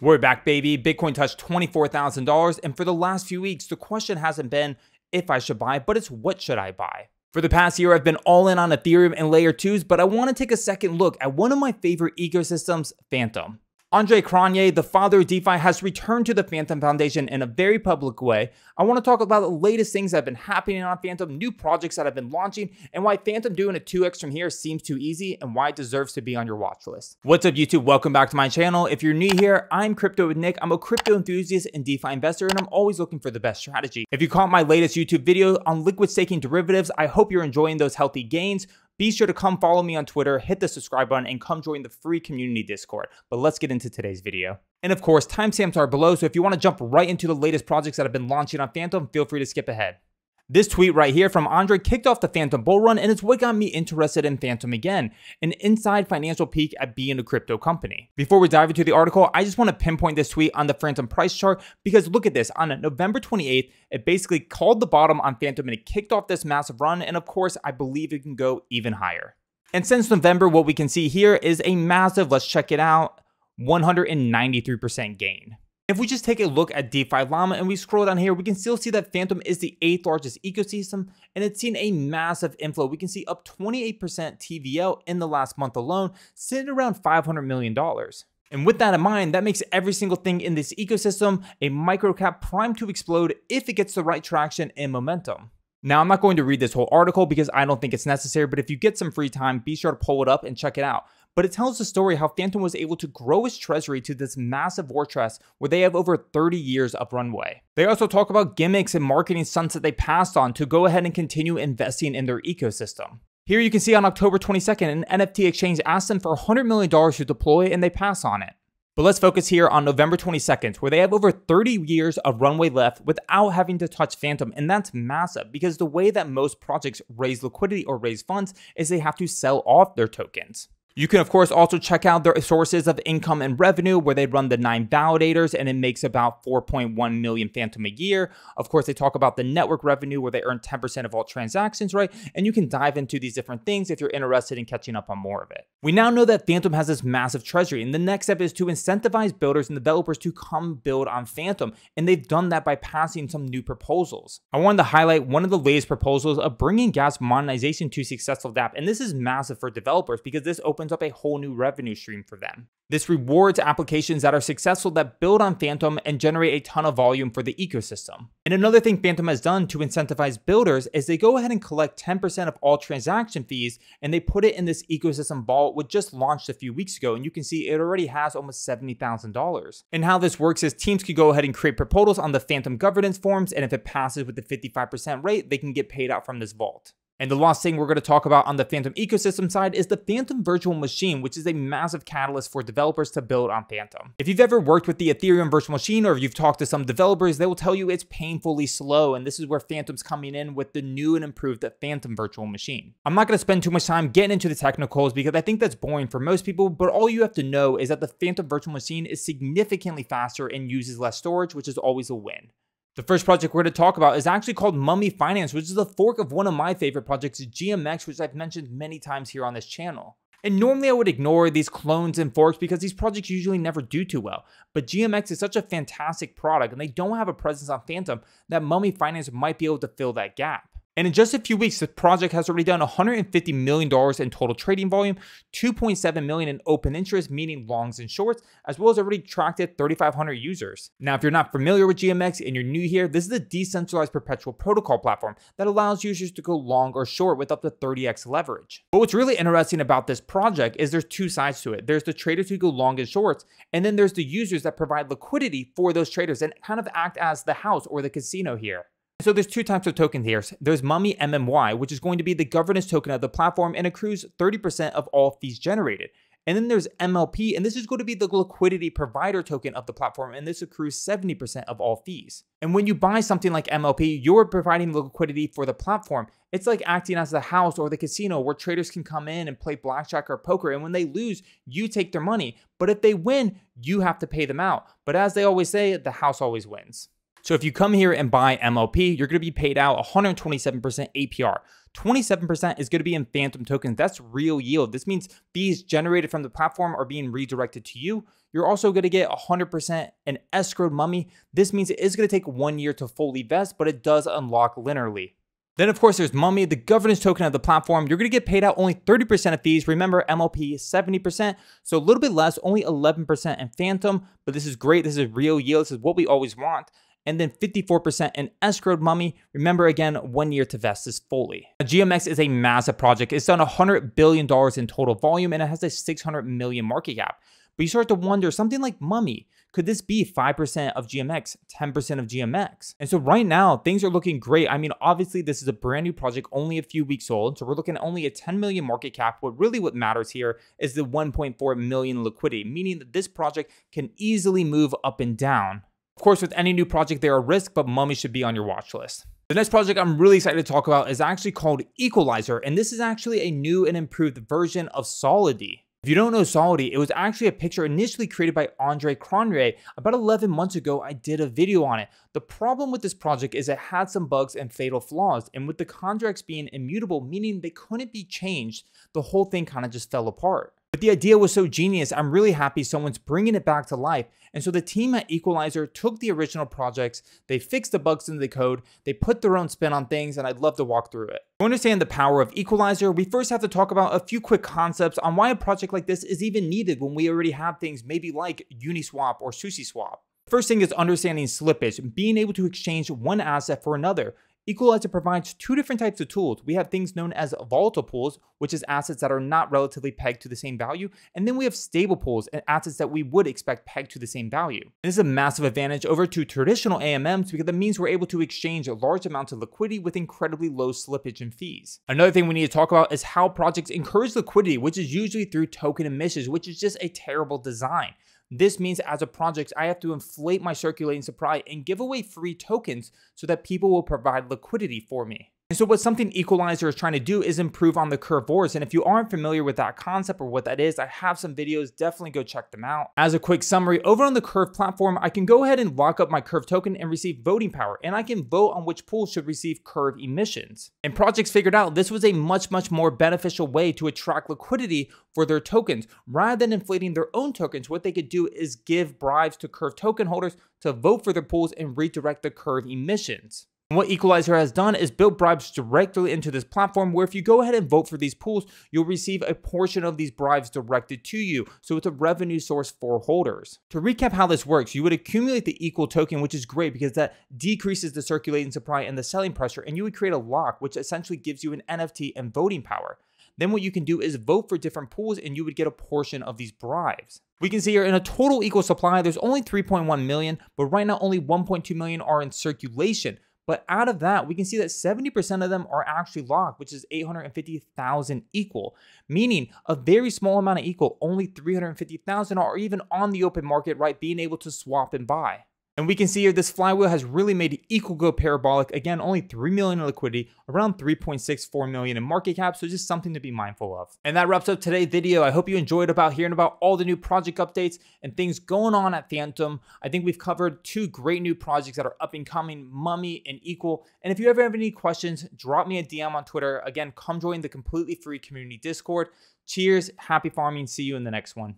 We're back, baby. Bitcoin touched $24,000. And for the last few weeks, the question hasn't been if I should buy, but it's what should I buy? For the past year, I've been all in on Ethereum and layer twos, but I want to take a second look at one of my favorite ecosystems, Fantom. Andre Cronje, the father of DeFi, has returned to the Fantom Foundation in a very public way. I want to talk about the latest things that have been happening on Fantom, new projects that have been launching, and why Fantom doing a 2x from here seems too easy and why it deserves to be on your watch list. What's up, YouTube? Welcome back to my channel. If you're new here, I'm Crypto with Nick. I'm a crypto enthusiast and DeFi investor, and I'm always looking for the best strategy. If you caught my latest YouTube video on liquid staking derivatives, I hope you're enjoying those healthy gains. Be sure to come follow me on Twitter, hit the subscribe button, and come join the free community Discord. But let's get into today's video. And of course, timestamps are below, so if you want to jump right into the latest projects that have been launching on Fantom, feel free to skip ahead. This tweet right here from Andre kicked off the Fantom bull run and it's what got me interested in Fantom again, an inside financial peek at being a crypto company. Before we dive into the article, I just want to pinpoint this tweet on the Fantom price chart because look at this, on November 28th, it basically called the bottom on Fantom and it kicked off this massive run and of course, I believe it can go even higher. And since November, what we can see here is a massive, let's check it out, 193% gain. If we just take a look at DeFi Llama and we scroll down here, we can still see that Fantom is the eighth largest ecosystem and it's seen a massive inflow. We can see up 28% TVL in the last month alone, sitting around $500 million. And with that in mind, that makes every single thing in this ecosystem a microcap primed to explode if it gets the right traction and momentum. Now, I'm not going to read this whole article because I don't think it's necessary, but if you get some free time, be sure to pull it up and check it out but it tells the story how Fantom was able to grow its treasury to this massive war chest where they have over 30 years of runway. They also talk about gimmicks and marketing stunts that they passed on to go ahead and continue investing in their ecosystem. Here you can see on October 22nd, an NFT exchange asked them for $100 million to deploy and they pass on it. But let's focus here on November 22nd, where they have over 30 years of runway left without having to touch Fantom. And that's massive because the way that most projects raise liquidity or raise funds is they have to sell off their tokens. You can, of course, also check out their sources of income and revenue where they run the nine validators and it makes about 4.1 million Fantom a year. Of course, they talk about the network revenue where they earn 10% of all transactions, right? And you can dive into these different things if you're interested in catching up on more of it. We now know that Fantom has this massive treasury, and the next step is to incentivize builders and developers to come build on Fantom. And they've done that by passing some new proposals. I wanted to highlight one of the latest proposals of bringing gas monetization to successful dApp. And this is massive for developers because this opens opens up a whole new revenue stream for them. This rewards applications that are successful that build on Fantom and generate a ton of volume for the ecosystem. And another thing Fantom has done to incentivize builders is they go ahead and collect 10% of all transaction fees and they put it in this ecosystem vault which just launched a few weeks ago and you can see it already has almost $70,000. And how this works is teams can go ahead and create proposals on the Fantom governance forms and if it passes with the 55% rate, they can get paid out from this vault. And the last thing we're going to talk about on the Fantom ecosystem side is the Fantom Virtual Machine, which is a massive catalyst for developers to build on Fantom. If you've ever worked with the Ethereum Virtual Machine or if you've talked to some developers, they will tell you it's painfully slow. And this is where Fantom's coming in with the new and improved Fantom Virtual Machine. I'm not going to spend too much time getting into the technicals because I think that's boring for most people, but all you have to know is that the Fantom Virtual Machine is significantly faster and uses less storage, which is always a win. The first project we're going to talk about is actually called Mummy Finance, which is a fork of one of my favorite projects, GMX, which I've mentioned many times here on this channel. And normally I would ignore these clones and forks because these projects usually never do too well. But GMX is such a fantastic product and they don't have a presence on Fantom that Mummy Finance might be able to fill that gap. And in just a few weeks, the project has already done $150 million in total trading volume, 2.7 million in open interest, meaning longs and shorts, as well as already attracted 3,500 users. Now, if you're not familiar with GMX and you're new here, this is a decentralized perpetual protocol platform that allows users to go long or short with up to 30x leverage. But what's really interesting about this project is there's two sides to it. There's the traders who go long and shorts, and then there's the users that provide liquidity for those traders and kind of act as the house or the casino here. So there's two types of tokens here. There's Mummy MMY, which is going to be the governance token of the platform and accrues 30% of all fees generated. And then there's MLP, and this is going to be the liquidity provider token of the platform, and this accrues 70% of all fees. And when you buy something like MLP, you're providing the liquidity for the platform. It's like acting as the house or the casino where traders can come in and play blackjack or poker, and when they lose, you take their money. But if they win, you have to pay them out. But as they always say, the house always wins. So if you come here and buy MLP, you're going to be paid out 127% APR. 27% is going to be in Fantom tokens. That's real yield. This means fees generated from the platform are being redirected to you. You're also going to get 100% an escrowed mummy. This means it is going to take one year to fully vest, but it does unlock linearly. Then, of course, there's Mummy, the governance token of the platform. You're going to get paid out only 30% of fees. Remember, MLP is 70%, so a little bit less, only 11% in Fantom, but this is great. This is real yield. This is what we always want. And then 54% in escrowed mummy. Remember again, one year to vest is fully. GMX is a massive project. It's done $100 billion in total volume and it has a 600 million market cap. But you start to wonder something like Mummy, could this be 5% of GMX, 10% of GMX? And so right now, things are looking great. I mean, obviously, this is a brand new project, only a few weeks old. So we're looking at only a 10 million market cap. What really what matters here is the 1.4 million liquidity, meaning that this project can easily move up and down. Of course, with any new project, there are risks, but Mummy should be on your watch list. The next project I'm really excited to talk about is actually called Equalizer, and this is actually a new and improved version of Solidly. If you don't know Solidly, it was actually a picture initially created by Andre Cronje. About 11 months ago, I did a video on it. The problem with this project is it had some bugs and fatal flaws, and with the contracts being immutable, meaning they couldn't be changed, the whole thing kind of just fell apart. But the idea was so genius, I'm really happy someone's bringing it back to life. And so the team at Equalizer took the original projects, they fixed the bugs in the code, they put their own spin on things, and I'd love to walk through it. To understand the power of Equalizer, we first have to talk about a few quick concepts on why a project like this is even needed when we already have things maybe like Uniswap or SushiSwap. First thing is understanding slippage, being able to exchange one asset for another. Equalizer provides two different types of tools. We have things known as volatile pools, which is assets that are not relatively pegged to the same value. And then we have stable pools and assets that we would expect pegged to the same value. And this is a massive advantage over to traditional AMMs because that means we're able to exchange large amounts of liquidity with incredibly low slippage and fees. Another thing we need to talk about is how projects encourage liquidity, which is usually through token emissions, which is just a terrible design. This means as a project, I have to inflate my circulating supply and give away free tokens so that people will provide liquidity for me. And so what something Equalizer is trying to do is improve on the curve wars. And if you aren't familiar with that concept or what that is, I have some videos, definitely go check them out. As a quick summary, over on the Curve platform, I can go ahead and lock up my Curve token and receive voting power, and I can vote on which pool should receive Curve emissions. And projects figured out this was a much, much more beneficial way to attract liquidity for their tokens. Rather than inflating their own tokens, what they could do is give bribes to Curve token holders to vote for their pools and redirect the Curve emissions. What Equalizer has done is built bribes directly into this platform where if you go ahead and vote for these pools, you'll receive a portion of these bribes directed to you. So it's a revenue source for holders. To recap how this works, you would accumulate the equal token, which is great because that decreases the circulating supply and the selling pressure, and you would create a lock, which essentially gives you an NFT and voting power. Then what you can do is vote for different pools and you would get a portion of these bribes. We can see here in a total equal supply, there's only 3.1 million, but right now only 1.2 million are in circulation. But out of that, we can see that 70% of them are actually locked, which is 850,000 equal, meaning a very small amount of equal, only 350,000 are even on the open market, right, being able to swap and buy. And we can see here this flywheel has really made equal go parabolic. Again, only 3 million in liquidity, around 3.64 million in market cap. So just something to be mindful of. And that wraps up today's video. I hope you enjoyed about hearing about all the new project updates and things going on at Fantom. I think we've covered two great new projects that are up and coming, Mummy and Equal. And if you ever have any questions, drop me a DM on Twitter. Again, come join the completely free community Discord. Cheers, happy farming. See you in the next one.